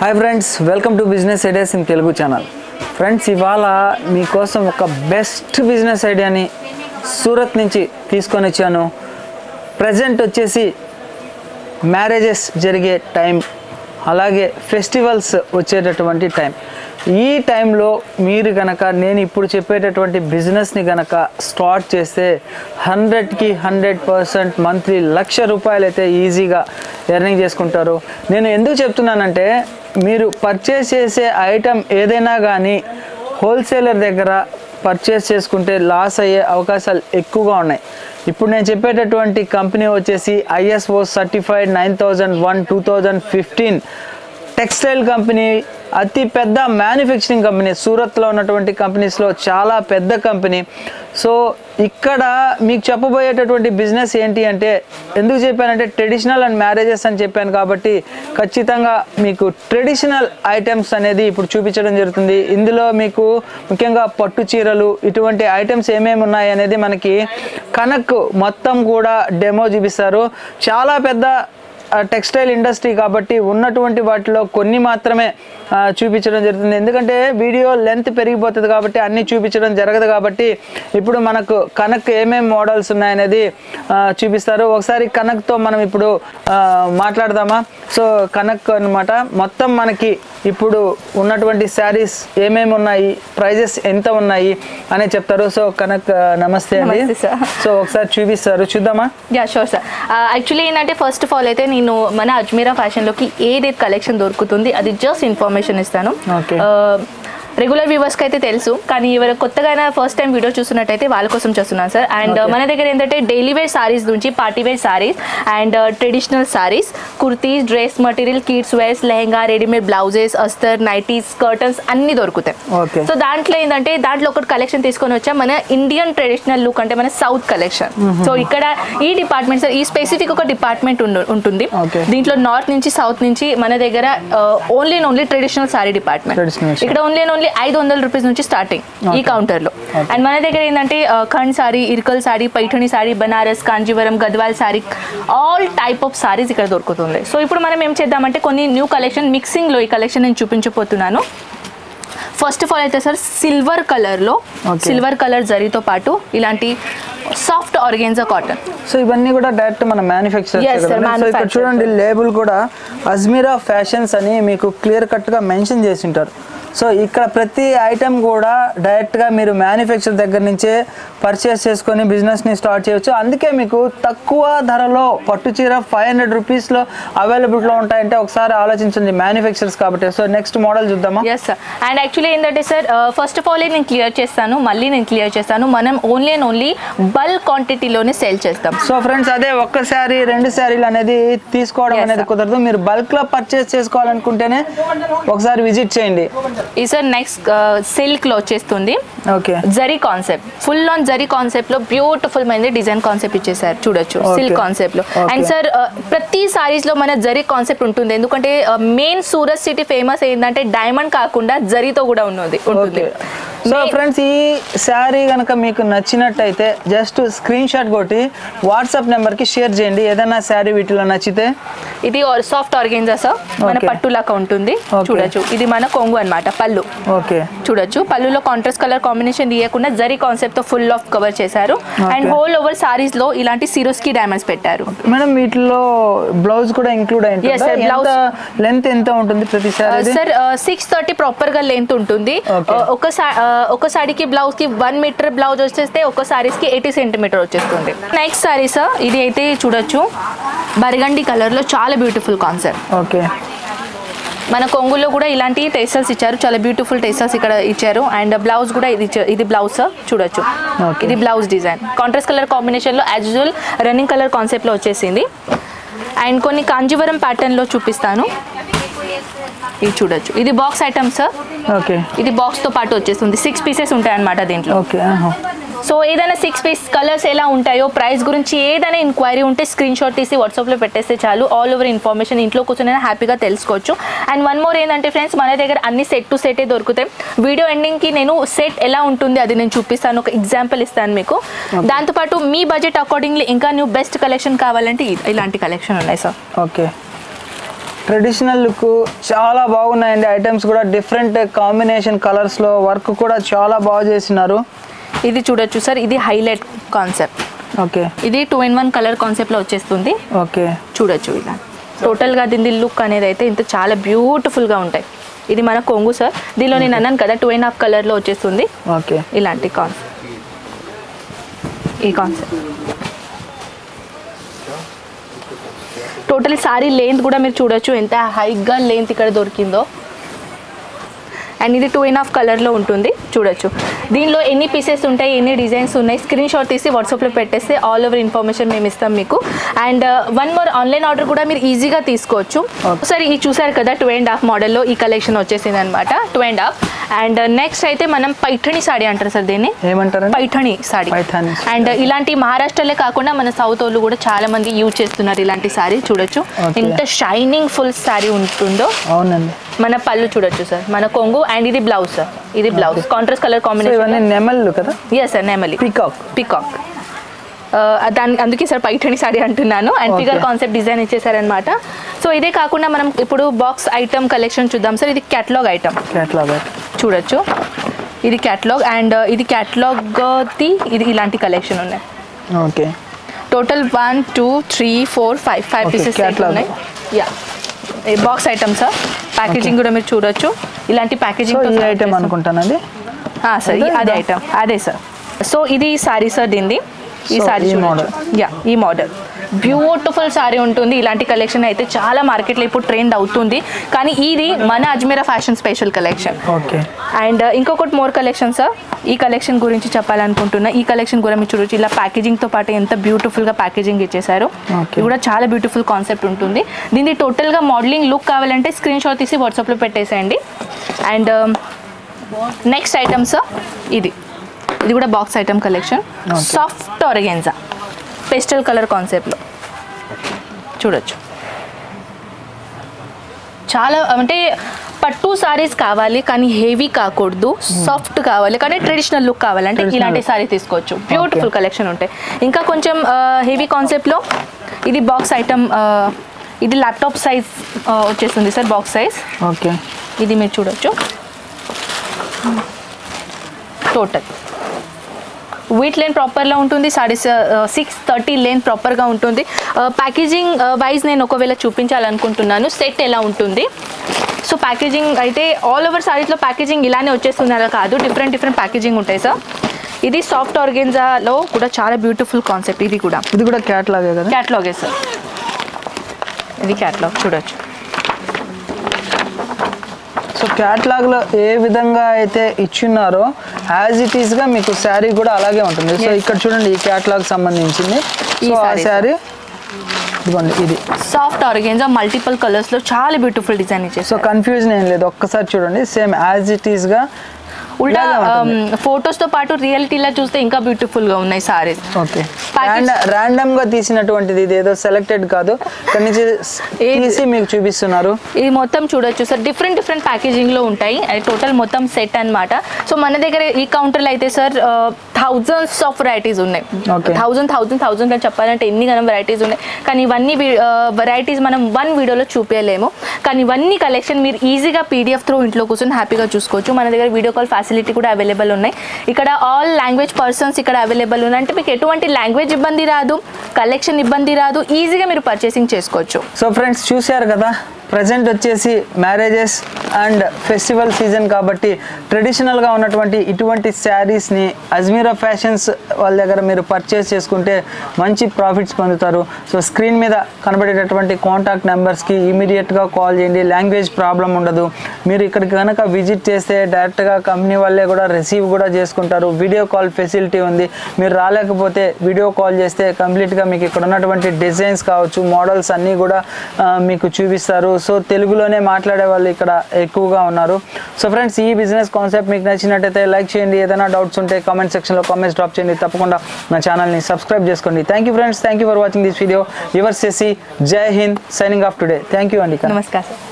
Hi friends welcome to business ideas in Telugu channel friends ఇవాళ మీకోసం ఒక best business ఐడియాని సూరత్ నుంచి తీసుకొని వచ్చాను. ప్రజెంట్ వచ్చేసి మ్యారేజెస్ జరిగే టైం అలాగే ఫెస్టివల్స్ వచ్చేటటువంటి టైం ఈ టైంలో మీరు గనక నేను ఇప్పుడు చెప్పేటటువంటి బిజినెస్ని గనక స్టార్ట్ చేస్తే హండ్రెడ్కి హండ్రెడ్ పర్సెంట్ మంత్లీ లక్ష రూపాయలు అయితే ఈజీగా ఎర్నింగ్ చేసుకుంటారు. నేను ఎందుకు చెప్తున్నానంటే మీరు పర్చేస్ చేసే ఐటెం ఏదైనా కానీ హోల్సేలర్ దగ్గర పర్చేస్ చేసుకుంటే లాస్ అయ్యే అవకాశాలు ఎక్కువగా ఉన్నాయి. ఇప్పుడు నేను చెప్పేటటువంటి కంపెనీ వచ్చేసి ISO certified nine thousand one two thousand fifteen textile company అతి పెద్ద మ్యానుఫ్యాక్చరింగ్ కంపెనీ సూరత్లో ఉన్నటువంటి కంపెనీస్లో చాలా పెద్ద కంపెనీ. సో ఇక్కడ మీకు చెప్పబోయేటటువంటి బిజినెస్ ఏంటి అంటే ఎందుకు చెప్పానంటే ట్రెడిషనల్ అండ్ మ్యారేజెస్ అని చెప్పాను కాబట్టి ఖచ్చితంగా మీకు ట్రెడిషనల్ ఐటమ్స్ అనేది ఇప్పుడు చూపించడం జరుగుతుంది. ఇందులో మీకు ముఖ్యంగా పట్టు చీరలు ఇటువంటి ఐటమ్స్ ఏమేమి ఉన్నాయి అనేది మనకి కనక్ మొత్తం కూడా డెమో చూపిస్తారు. చాలా పెద్ద టెక్స్టైల్ ఇండస్ట్రీ కాబట్టి ఉన్నటువంటి వాటిలో కొన్ని మాత్రమే చూపించడం జరుగుతుంది. ఎందుకంటే వీడియో లెంత్ పెరిగిపోతుంది కాబట్టి అన్నీ చూపించడం జరగదు కాబట్టి ఇప్పుడు మనకు కనక్ ఏమేమి మోడల్స్ ఉన్నాయనేది చూపిస్తారు. ఒకసారి కనక్తో మనం ఇప్పుడు మాట్లాడదామా? సో కనక్ అన్నమాట మొత్తం మనకి ఇప్పుడు ఉన్నటువంటి శారీస్ ఏమేమి ఉన్నాయి ప్రైజెస్ ఎంత ఉన్నాయి అని చెప్తారు. సో కనక్ నమస్తే అండి. సో ఒకసారి చూపిస్తారు. చూద్దామా? Ya sure sir. యాక్చువల్లీ ఏంటంటే ఫస్ట్ ఆఫ్ ఆల్ అయితే నేను మన అజ్మీరా ఫ్యాషన్లోకి ఏదైతే కలెక్షన్ దొరుకుతుంది అది జస్ట్ ఇన్ఫర్మేషన్ ఇస్తాను. రెగ్యులర్ వ్యూవర్స్కి అయితే తెలుసు కానీ ఎవరు కొత్తగా ఫస్ట్ టైం వీడియో చూస్తున్నట్టయితే వాళ్ళ కోసం చేస్తున్నాను సార్ అండ్. మన దగ్గర ఏంటంటే డైలీ వేర్ సారీస్ నుంచి party wear sarees and traditional sarees kurtis dress material kids wears lehenga readymade blouses అస్తర్ nighties curtains అన్ని దొరుకుతాయి. సో దాంట్లో ఏంటంటే దాంట్లో ఒకటి కలెక్షన్ తీసుకొని వచ్చా మన ఇండియన్ ట్రెడిషనల్ లుక్ అంటే మన సౌత్ కలెక్షన్ సో ఇక్కడ ఈ డిపార్ట్మెంట్ ఈ స్పెసిఫిక్ ఒక డిపార్ట్మెంట్ ఉంటుంది. దీంట్లో నార్త్ నుంచి సౌత్ నుంచి మన దగ్గర only and only traditional saree department. ఇక్కడ ఓన్లీ అండ్ ఓన్లీ ఐదు వందల రూపీస్ నుంచి స్టార్టింగ్ ఈ Okay. కౌంటర్లో అండ్ మన దగ్గర ఏంటంటే Khand saree Ilkal saree Paithani saree Banaras Kanjeevaram Gadwal saree all type of sarees ఇక్కడ దొరుకుతుంది. సో ఇప్పుడు మనం ఏం చేద్దామంటే కొన్ని న్యూ కలెక్షన్ మిక్సింగ్లో ఈ కలెక్షన్ నేను చూపించబోతున్నాను. ఫస్ట్ ఆఫ్ ఆల్ అయితే సార్ సిల్వర్ కలర్లో. సిల్వర్ కలర్ జరీతో పాటు ఇలాంటి సాఫ్ట్ ఆర్గెన్జా కాటన్ సో ఇవన్నీ కూడా డైరెక్ట్ మన మ్యానుఫ్యాక్చర్ ఇక్కడ చూడండి లేబుల్ కూడా అజ్మీరా ఫ్యాషన్స్ అని మీకు క్లియర్ కట్గా మెన్షన్ చేసి ఉంటారు. సో ఇక్కడ ప్రతి ఐటెం కూడా డైరెక్ట్గా మీరు మ్యానుఫ్యాక్చర్ దగ్గర నుంచే పర్చేస్ చేసుకొని బిజినెస్ని స్టార్ట్ చేయొచ్చు. అందుకే మీకు తక్కువ ధరలో పట్టు చీర ఫైవ్ హండ్రెడ్ రూపీస్లో అవైలబిలిటీలో ఉంటాయంటే ఒకసారి ఆలోచించండి మ్యానుఫ్యాక్చర్స్ కాబట్టి. సో నెక్స్ట్ మోడల్ చూద్దామా? ఎస్ సార్ అండ్ యాక్చువల్లీ ఏంటంటే సార్ ఫస్ట్ ఆఫ్ ఆల్ నేను క్లియర్ చేస్తాను మళ్ళీ నేను క్లియర్ చేస్తాను. మనం ఓన్లీ అండ్ ఓన్లీ బల్క్ క్వాంటిటీలోనే సేల్ చేస్తాం. సో ఫ్రెండ్స్ అదే ఒక్క శారీ రెండు శారీలు అనేది తీసుకోవడం అనేది. కుదరదు. మీరు బల్క్లో పర్చేస్ చేసుకోవాలనుకుంటేనే ఒకసారి విజిట్ చేయండి. ఈ సార్ నెక్స్ట్ సిల్క్లో వచ్చేస్తుంది. Okay. Zari concept. Full on zari కాన్సెప్ట్లో బ్యూటిఫుల్ మైంది డిజైన్ కాన్సెప్ట్ ఇచ్చేసారు చూడొచ్చు. సిల్క్ కాన్సెప్ట్లో. అండ్ సార్ ప్రతి సారీస్లో మన జరీ కాన్సెప్ట్ ఉంటుంది. ఎందుకంటే మెయిన్ సూరత్ సిటీ ఫేమస్ ఏంటంటే డైమండ్ కాకుండా జరీతో కూడా ఉన్నది ఉంటుంది. సో ఫ్రెండ్స్ ఈ శారీ కనుక మీకు నచ్చినట్టయితే జస్ట్ స్క్రీన్ షాట్ కొట్టి వాట్సాప్ నెంబర్కి షేర్ చేయండి. ఏదైనా శారీ వీటిలో నచ్చితే. ఇది సాఫ్ట్ ఆర్గెన్జా సార్ మన Okay. పట్టు లాగా ఉంటుంది. చూడొచ్చు. ఇది మన కొంగు అన్నమాట పళ్ళు. ఓకే చూడొచ్చు. పళ్ళులో కాంట్రాస్ట్ కలర్ కాంబినేషన్ తీయకుండా జరీ కాన్సెప్ట్తో ఫుల్ ఆఫ్ కవర్ చేశారు. అండ్. హోల్ ఓవర్ సారీస్లో ఇలాంటి సిరోస్కి డైమండ్స్ పెట్టారు. మేడం వీటిలో బ్లౌజ్ కూడా ఇంక్లూడ్ అయి Yes, sir, ఉంటుంది blouse- లెంత్ ఎంత ఉంటుంది ప్రతి సార్ సిక్స్ థర్టీ ప్రాపర్గా లెంత్ ఉంటుంది. Uh, ఒక ఒక సారీకి బ్లౌజ్కి వన్ మీటర్ బ్లౌజ్ వచ్చేస్తే ఒక సారీస్కి ఎయిటీ సెంటీమీటర్ వచ్చేస్తుంది. నెక్స్ట్ సారీ సార్ ఇది అయితే చూడొచ్చు. బర్గండి కలర్లో చాలా బ్యూటిఫుల్ కాన్సెప్ట్ ఓకే. మన కొంగులో కూడా ఇలాంటి టేస్టల్స్ ఇచ్చారు. చాలా బ్యూటిఫుల్ టేస్టల్స్ ఇక్కడ ఇచ్చారు. అండ్ బ్లౌజ్ కూడా ఇది ఇది బ్లౌజ్ సార్ చూడొచ్చు. ఇది బ్లౌజ్ డిజైన్. కాంట్రాస్ట్ కలర్ కాంబినేషన్లో యాజ్ యూజువల్ రన్నింగ్ కలర్ కాన్సెప్ట్లో వచ్చేసింది. అండ్ కొన్ని కాంజీవరం ప్యాటర్న్లో చూపిస్తాను. ఇది చూడొచ్చు. ఇది బాక్స్ ఐటమ్ సార్ ఓకే ఇది బాక్స్తో పాటు వచ్చేస్తుంది. సిక్స్ పీసెస్ ఉంటాయి అన్నమాట దీంట్లో ఓకే సో ఏదైనా సిక్స్ పీస్ కలర్స్ ఎలా ఉంటాయో ప్రైస్ గురించి ఏదైనా ఎంక్వైరీ ఉంటే స్క్రీన్ షాట్ తీసి వాట్సాప్లో పెట్టేస్తే చాలు. ఆల్ ఓవర్ ఇన్ఫర్మేషన్ ఇంట్లో కూర్చొని హ్యాపీగా తెలుసుకోవచ్చు. అండ్ వన్ మోర్ ఏంటంటే ఫ్రెండ్స్ మన దగ్గర అన్ని సెట్ టు సెటే దొరుకుతాయి. వీడియో ఎండింగ్కి నేను సెట్ ఎలా ఉంటుంది అది నేను చూపిస్తాను. ఒక ఎగ్జాంపుల్ ఇస్తాను మీకు. దాంతోపాటు మీ బడ్జెట్ అకార్డింగ్లీ ఇంకా న్యూ బెస్ట్ కలెక్షన్ కావాలంటే ఇలాంటి కలెక్షన్ ఉన్నాయి సార్ ఓకే ట్రెడిషనల్ లుక్ చాలా బాగున్నాయండి. ఐటమ్స్ కూడా డిఫరెంట్ కాంబినేషన్ కలర్స్లో వర్క్ కూడా చాలా బాగా చేసినారు. ఇది చూడొచ్చు సార్. ఇది హైలైట్ కాన్సెప్ట్ ఓకే ఇది టూ ఇన్ వన్ కలర్ కాన్సెప్ట్లో వచ్చేస్తుంది. ఓకే చూడొచ్చు ఇలా. టోటల్గా దీని లుక్ అనేది అయితే ఇంత చాలా బ్యూటిఫుల్గా ఉంటాయి. ఇది మన కొంగు సార్. దీనిలో నేను అన్నాను కదా టూ అండ్ హాఫ్ కలర్లో వచ్చేస్తుంది. ఓకే ఇలాంటి కాన్సెప్ట్ ఈ కాన్సెప్ట్ టోటల్ సారీ లెంత్ కూడా మీరు చూడొచ్చు ఎంత హైగా లెంత్ ఇక్కడ దొరికిందో. అండ్ ఇది టూ అండ్ హాఫ్ కలర్లో ఉంటుంది. చూడొచ్చు. దీనిలో ఎన్ని పీసెస్ ఉంటాయి ఎన్ని డిజైన్స్ ఉన్నాయి స్క్రీన్ షాట్ తీసి వాట్సాప్లో పెట్టేస్తే ఆల్ ఓవర్ ఇన్ఫర్మేషన్ మేము ఇస్తాం మీకు. And one more online order కూడా మీరు ఈజీగా తీసుకోవచ్చు. సరే ఈ చూసారు కదా టూ అండ్ హాఫ్ మోడల్లో ఈ కలెక్షన్ వచ్చేసింది అనమాట two and half and next అయితే మనం పైఠణి సాడీ అంటారు సార్ దీన్ని. ఏమంటారండి? పైఠణి సాడీ అండ్ ఇలాంటి మహారాష్ట్రలే కాకుండా మన సౌత్ వాళ్ళు కూడా చాలా మంది యూజ్ చేస్తున్నారు ఇలాంటి సారీ చూడొచ్చు. ఎంత షైనింగ్ ఫుల్ సారీ ఉంటుందో. అవునండి. మన పళ్ళు చూడొచ్చు సార్. మన కొంగు అండ్ ఇది బ్లౌజ్ సార్. ఇది బ్లౌజ్ కాంట్రాస్ట్ కలర్ కాంబినేషన్ ఇవన్నీ నెమళ్ళు కదా? ఎస్ సార్ నెమలి. పికాక్ పికాక్ దాని అందుకే సార్ పైఠణి సారీ అంటున్నాను. అండ్. ఫిగర్ కాన్సెప్ట్ డిజైన్ ఇచ్చేసారనమాట సో ఇదే కాకుండా మనం ఇప్పుడు బాక్స్ ఐటమ్ కలెక్షన్ చూద్దాం సార్ ఇది క్యాటలాగ్ ఐటమ్ కేటలాగ్ చూడొచ్చు. ఇది క్యాటలాగ్ అండ్ ఇది క్యాటలాగ్ది ఇది ఇలాంటి కలెక్షన్ ఉన్నాయి. Okay total one two three four five five pieces. ఉన్నాయి. Yeah box item sir packaging కూడా మీరు చూడొచ్చు. ఇలాంటి ప్యాకేజింగ్ ఐటమ్ అనుకుంటానండి సార్ అదే అదే? ఐటమ్ అదే సార్ సో ఇది సారీ సార్ దీనిది? ఈ సారీ. యా ఈ మోడల్ బ్యూటిఫుల్ సారీ ఉంటుంది. ఇలాంటి కలెక్షన్ అయితే చాలా మార్కెట్లో ఇప్పుడు ట్రెండ్ అవుతుంది. కానీ ఇది మన Ajmera fashion special collection okay and ఇంకొకటి మోర్ కలెక్షన్ సార్ ఈ కలెక్షన్ గురించి చెప్పాలనుకుంటున్నా. ఈ కలెక్షన్ కూడా మీరు చూడొచ్చు. ఇలా ప్యాకేజింగ్తో పాటు ఎంత బ్యూటిఫుల్గా ప్యాకేజింగ్ ఇచ్చేసారు. ఇది కూడా చాలా బ్యూటిఫుల్ కాన్సెప్ట్ ఉంటుంది. దీన్ని టోటల్గా మోడలింగ్ లుక్ కావాలంటే స్క్రీన్ షాట్ తీసి వాట్సాప్లో పెట్టేసేయండి. అండ్ నెక్స్ట్ ఐటమ్స్ ఇది. ఇది కూడా box item collection. Soft organza pastel colour కాన్సెప్ట్లో చూడొచ్చు. చాలా అంటే పట్టు సారీస్ కావాలి కానీ హెవీ కాకూడదు సాఫ్ట్ కావాలి కానీ ట్రెడిషనల్ లుక్ కావాలంటే ఇలాంటి. సారీ తీసుకోవచ్చు. బ్యూటిఫుల్ కలెక్షన్ ఉంటాయి. ఇంకా కొంచెం హెవీ కాన్సెప్ట్లో ఇది బాక్స్ ఐటమ్ ఇది ల్యాప్టాప్ సైజ్ వచ్చేస్తుంది సార్ బాక్స్ సైజ్ ఓకే ఇది మీరు చూడొచ్చు. టోటల్ వీట్ లేన్ ప్రాపర్లో ఉంటుంది సారీ సిక్స్ థర్టీ లేన్ ప్రాపర్గా ఉంటుంది. ప్యాకేజింగ్ వైజ్ నేను ఒకవేళ చూపించాలనుకుంటున్నాను సెట్ ఎలా ఉంటుంది? సో ప్యాకేజింగ్ అయితే ఆల్ ఓవర్ సారీస్లో ప్యాకేజింగ్ ఇలానే వచ్చేస్తుంది అలా కాదు డిఫరెంట్ డిఫరెంట్ ప్యాకేజింగ్ ఉంటాయి సార్ ఇది సాఫ్ట్ ఆర్గెన్జాలో కూడా చాలా బ్యూటిఫుల్ కాన్సెప్ట్ ఇది కూడా. ఇది కూడా క్యాట్లాగే కదా? క్యాట్లాగే సార్ ఇది క్యాట్లాగ్ చూడొచ్చు. సో క్యాట్లాగ్లో ఏ విధంగా అయితే ఇచ్చున్నారో యాజ్ ఇట్ ఈస్గా మీకు శారీ కూడా అలాగే ఉంటుంది. సో ఇక్కడ చూడండి ఈ క్యాట్లాగ్ సంబంధించింది. సో ఆ శారీ ఇదిగోండి ఇది. సాఫ్ట్ ఆర్గెన్జా మల్టిపుల్ కలర్స్లో చాలా బ్యూటిఫుల్ డిజైన్ సో ఇచ్చేసారు కన్ఫ్యూజన్ ఏం లేదు. ఒక్కసారి చూడండి సేమ్ యాజ్ ఇట్ ఈస్గా ఉల్టా ఫొటోస్తో పాటు రియాలిటీలా చూస్తే ఇంకా బ్యూటిఫుల్గా ఉన్నాయి సారీస్. ఓకే. ర్యాండమ్గా తీసినటువంటిది ఇది ఏదో సెలెక్టెడ్ కాదు. నుంచి? తీసి మీకు చూపిస్తున్నారు. ఇది మొత్తం చూడొచ్చు సార్. డిఫరెంట్ డిఫరెంట్ ప్యాకేజింగ్లో ఉంటాయి. అది టోటల్ మొత్తం సెట్ అన్నమాట. సో మన దగ్గర ఈ కౌంటర్లో అయితే సార్ థౌజండ్స్ ఆఫ్ వెరైటీస్ ఉన్నాయి. థౌజండ్ థౌజండ్ థౌజండ్ అని చెప్పాలంటే ఎన్ని గనం వెరైటీస్ ఉన్నాయి. కానీ ఇవన్నీ వెరైటీస్ మనం వన్ వీడియోలో చూపించలేము కానీ ఇవన్నీ కలెక్షన్ మీరు ఈజీగా పీడిఎఫ్ త్రూ ఇంట్లో కూర్చొని హ్యాపీగా చూసుకోవచ్చు. మన దగ్గర వీడియో కాల్ ఫెసిలిటీ కూడా అవైలబుల్ ఉన్నాయి. ఇక్కడ ఆల్ లాంగ్వేజ్ పర్సన్స్ ఇక్కడ అవైలబుల్ ఉన్నాయి. అంటే మీకు ఎటువంటి లాంగ్వేజ్ ఇబ్బంది రాదు కలెక్షన్ ఇబ్బంది రాదు ఈజీగా మీరు పర్చేసింగ్ చేసుకోవచ్చు. సో ఫ్రెండ్స్ చూశారు కదా? ప్రజెంట్ వచ్చేసి మ్యారేజెస్ అండ్ ఫెస్టివల్ సీజన్ కాబట్టి ట్రెడిషనల్గా ఉన్నటువంటి ఇటువంటి శారీస్ని అజ్మీరా ఫ్యాషన్స్ వాళ్ళ దగ్గర మీరు పర్చేస్ చేసుకుంటే మంచి ప్రాఫిట్స్ పొందుతారు. సో స్క్రీన్ మీద కనబడేటటువంటి కాంటాక్ట్ నెంబర్స్కి ఇమీడియట్గా కాల్ చేయండి. లాంగ్వేజ్ ప్రాబ్లం ఉండదు. మీరు ఇక్కడికి కనుక విజిట్ చేస్తే డైరెక్ట్గా కంపెనీ వాళ్ళే కూడా రిసీవ్ కూడా చేసుకుంటారు. వీడియో కాల్ ఫెసిలిటీ ఉంది. మీరు రాలేకపోతే వీడియో కాల్ చేస్తే కంప్లీట్గా మీకు ఇక్కడ ఉన్నటువంటి డిజైన్స్ కావచ్చు మోడల్స్ అన్నీ కూడా మీకు చూపిస్తారు. సో తెలుగులోనే మాట్లాడే వాళ్ళు ఇక్కడ ఎక్కువగా ఉన్నారు. సో ఫ్రెండ్స్ ఈ బిజినెస్ కాన్సెప్ట్ మీకు నచ్చినట్టయితే లైక్ చేయండి. ఏదైనా డౌట్స్ ఉంటే కామెంట్ సెక్షన్లో కామెంట్స్ డ్రాప్ చేయండి. తప్పకుండా నా ఛానల్ని సబ్స్క్రైబ్ చేసుకోండి. Thank you friends thank you for watching this video your సెసి జై Hind. Signing off today thank you అండి నమస్కారం.